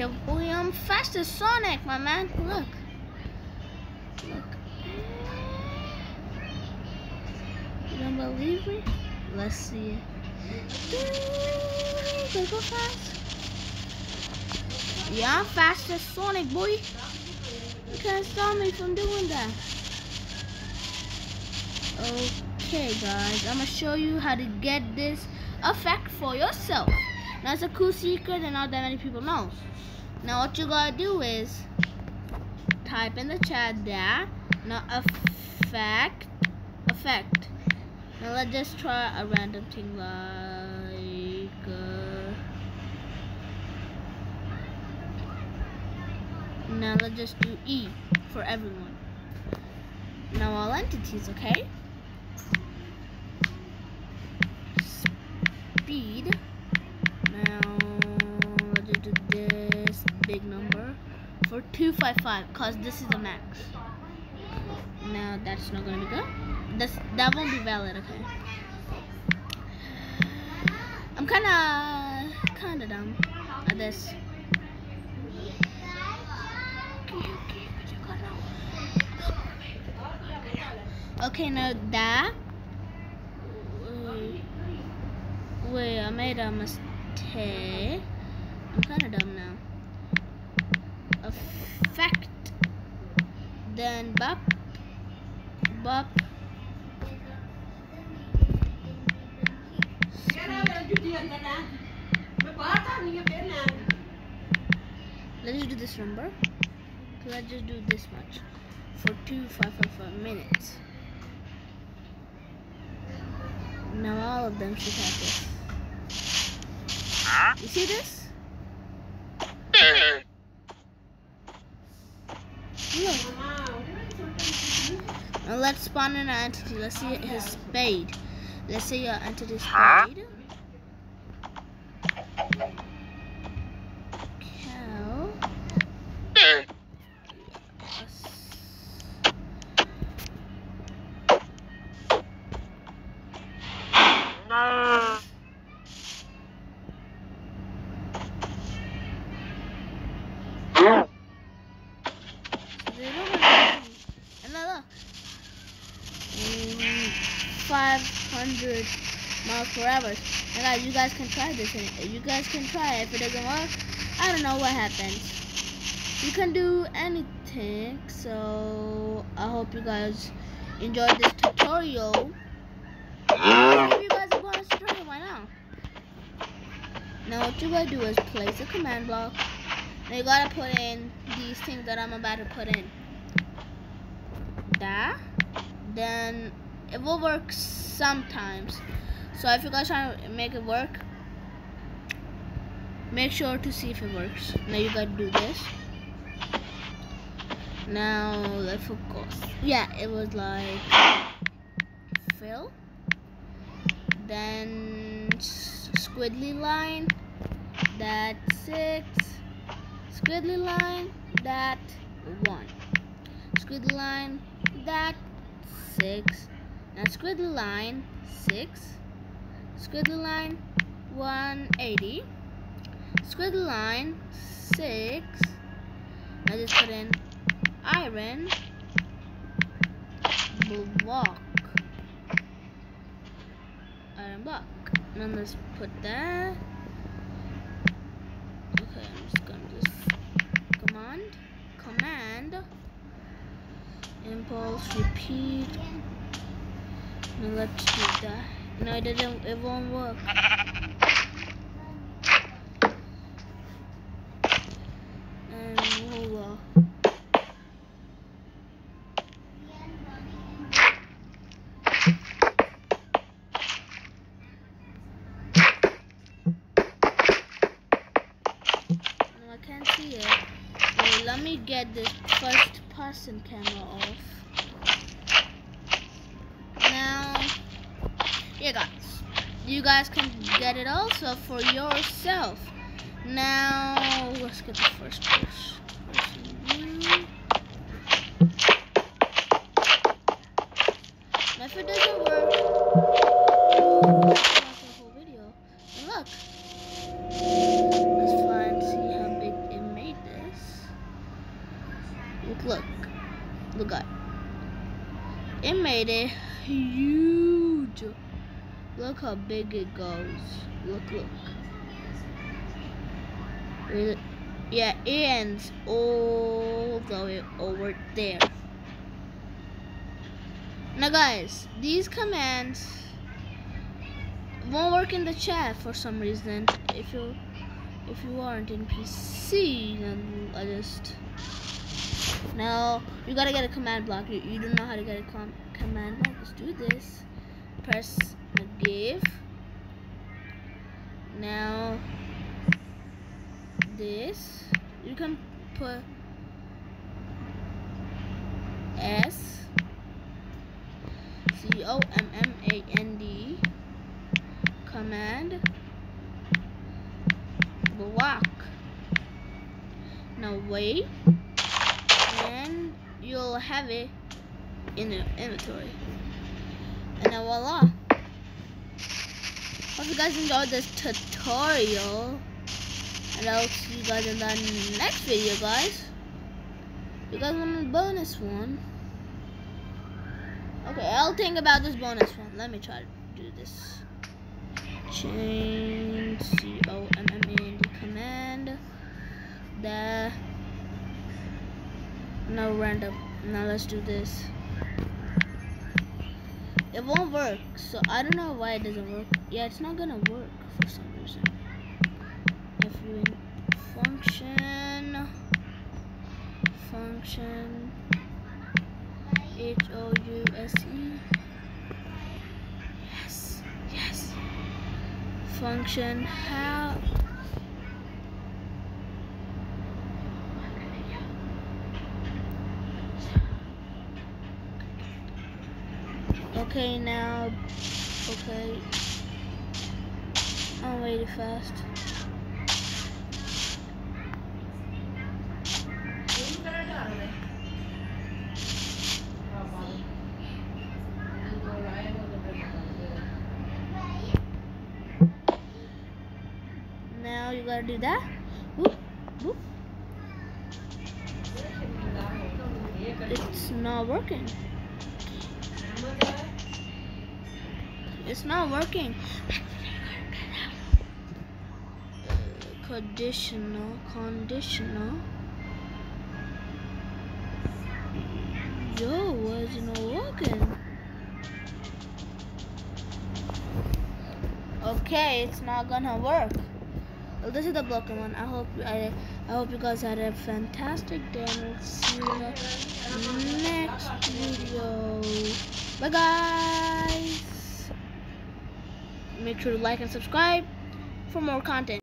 Yeah, boy, I'm fast as Sonic, my man. Look. Look. You don't believe me? Let's see it. Go, go fast. Yeah, I'm fast as Sonic, boy. You can't stop me from doing that. Okay, guys, I'm gonna show you how to get this effect for yourself. That's a cool secret and not that many people know. Now what you gotta do is type in the chat there. Now effect effect. Now let's just try a random thing like uh, now let's just do E for everyone. Now all entities, okay? Speed. For 255 cause this is the max. No, that's not gonna be good. That's that won't be valid, okay? I'm kinda kinda dumb at this. Okay, now that. Wait, I made a mistake. I'm kind of dumb now. Then bop. Bop. Let's just do this number. Let's just do this much for two five five five minutes. Now all of them should have this. You see this? Look. Now let's spawn an entity. Let's see his spade. Let's see your entity spade. Cow. Yes. And now look. Mm, 500 miles per hour. And guys, you guys can try this. And you guys can try it. If it doesn't work, I don't know what happens. You can do anything. So I hope you guys enjoyed this tutorial. I'll you guys a bonus tutorial right now. Now what you gotta do is place a command block. Now you gotta put in these things that I'm about to put in. That. Then it will work sometimes. So if you guys try to make it work, make sure to see if it works. Now you gotta do this. Now let's focus. Yeah, it was like fill. Then squiggly line. That six. Squiggly line. That one. Squiggly line. That six. Now squiggly line six. Squiggly line 180. Squiggly line six. I just put in iron block. Iron block. And then let's put that. Okay, I'm just gonna just command, command, impulse, repeat. Let's do that. No, it didn't. It won't work. And hold on. No, I can't see it. Let me get this first person camera off. Guys, you guys can get it also for yourself. Now, let's get the first. Now, if it doesn't work, watch the whole video. Look, let's fly and see how big it made this. look, look at. It made it huge. Look how big it goes. Look, look. Yeah, it ends all the way over there. Now guys, these commands won't work in the chat for some reason. If you if you aren't in PC, then I just now you gotta get a command block. You, you don't know how to get a com command block. Let's do this. Press Now this you can put S C O M M A N D command block. Now wait, and you'll have it in the inventory. And now voila. Hope you guys enjoyed this tutorial. And I'll see you guys in the next video, guys. You guys want a bonus one? Okay, I'll think about this bonus one. Let me try to do this. Change C O M M A N D command. The now random. Now let's do this. It won't work, so I don't know why it doesn't work. Yeah, it's not gonna work for some reason. If you function function H O U S E yes yes function how okay now okay. I'm waiting fast. Now you gotta do that. It's not working it's not working conditional conditional yo it not working okay it's not gonna work well, this is the broken one. I hope I, I hope you guys had a fantastic day we'll see you in the next video. Bye guys. Make sure to like and subscribe for more content.